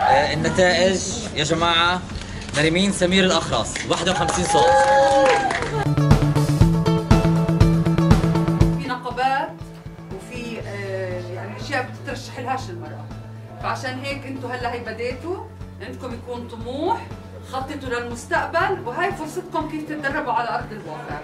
آه، النتائج يا جماعة نريمين سمير الأخرس 51 صوت. بتترشح لهاش المرأة. فعشان هيك أنتم هلا هي بديتوا عندكم يكون طموح خططوا للمستقبل وهي فرصتكم كيف تتدربوا على أرض الواقع.